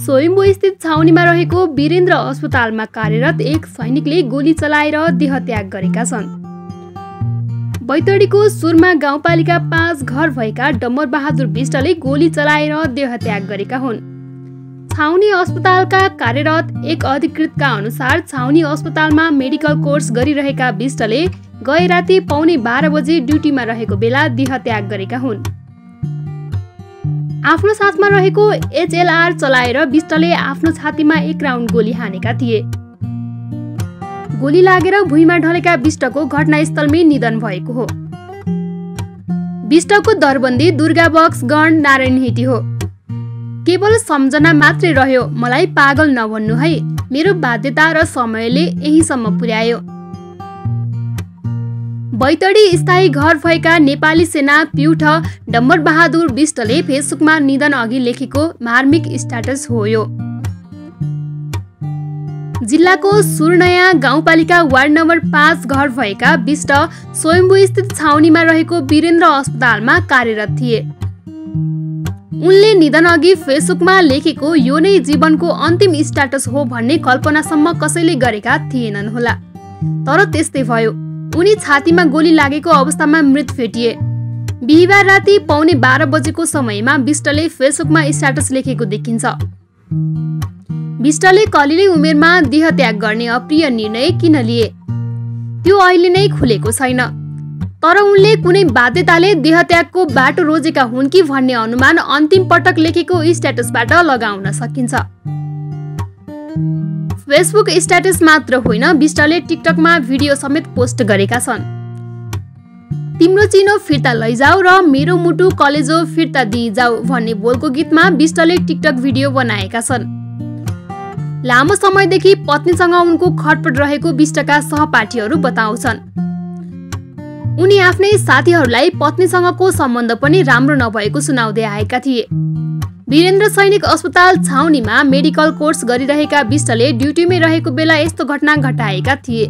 स्वयम्भू स्थित छाउनीमा रहेको वीरेन्द्र अस्पतालमा कार्यरत एक सैनिकले गोली चलाएर देहत्याग गरेका छन्। बैतडीको सुरमा गाउँपालिका पाँच घर भएका डम्बर बहादुर विष्टले गोली चलाएर देहत्याग गरेका हुन्। छाउनी अस्पतालका कार्यरत एक अधिकृतका अनुसार छाउनी अस्पतालमा मेडिकल कोर्स गरिरहेका विष्टले गए राति पौने बाह्र बजे ड्युटीमा रहेको बेला देहत्याग गरेका हुन्। आफ्नो साथमा रहेको एचएलआर चलाएर विष्टले आफ्नो छातीमा एक राउन्ड गोली हानेका थिए। गोली लागेर भुइँमा ढलेका विष्टको घटनास्थलमै निधन भएको हो। विष्टको दरबन्दी दुर्गा बक्स गण नारायण हिटी हो। केवल सम्झना मात्रै रह्यो मलाई पागल नभन्नु है। मेरो बाध्यता र समयले यहीसम्म पुर्यायो। बैतडी स्थायी घर भएका नेपाली सेना प्युठ डम्बर बहादुर विष्टले फेसबुकमा निधन अघि लेखेको मार्मिक स्ट्याटस हो यो। जिल्लाको सुरनयाँ गाउँपालिका वार्ड नम्बर पाँच घर भएका विष्ट स्वयम्भू स्थित छाउनीमा रहेको वीरेन्द्र अस्पतालमा कार्यरत थिए। उनले निधन अघि फेसबुकमा लेखेको यो नै जीवनको अन्तिम स्ट्याटस हो भन्ने कल्पनासम्म कसैले गरेका थिएनन् होला। तर त्यस्तै भयो। उनी छातीमा गोली लागेको अवस्थामा मृत फेटिए। बिहिबार राति पौने बाह्र बजेको समयमा विष्टले फेसबुकमा स्ट्याटस लेखेको देखिन्छ। विष्टले कलिलै उमेरमा देह त्याग गर्ने अप्रिय निर्णय किन लिए? त्यो अहिले नै खुलेको छैन। तर उनले कुनै बाध्यताले देहत्यागको बाटो रोजेका हुन् कि भन्ने अनुमान अन्तिम पटक लेखेको स्ट्याटसबाट लगाउन सकिन्छ। फेसबुक स्ट्याटस मात्र होइन विष्टले टिकटकमा भिडियो समेत पोस्ट गरेका छन्। तिम्रो चिनो फिर्ता लैजाऊ र मेरो मुटु कलेजो फिर्ता दिइजाऊ भन्ने बोलको गीतमा विष्टले टिकटक भिडियो बनाएका छन्। लामो समयदेखि पत्नीसँग उनको खटपट रहेको विष्टका सहपाठीहरू बताउँछन्। उनी आफ्नै साथीहरूलाई पत्नीसँगको सम्बन्ध पनि राम्रो नभएको सुनाउँदै आएका थिए। वीरेन्द्र सैनिक अस्पताल छाउनीमा मेडिकल कोर्स गरिरहेका विष्टले ड्युटीमै रहेको बेला यस्तो घटना घटाएका थिए।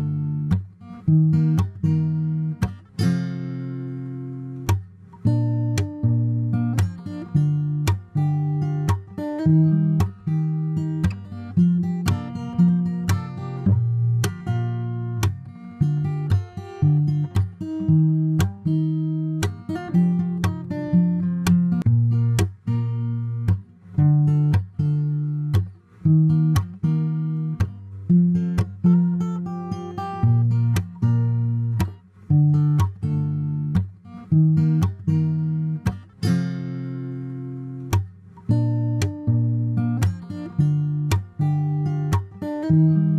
you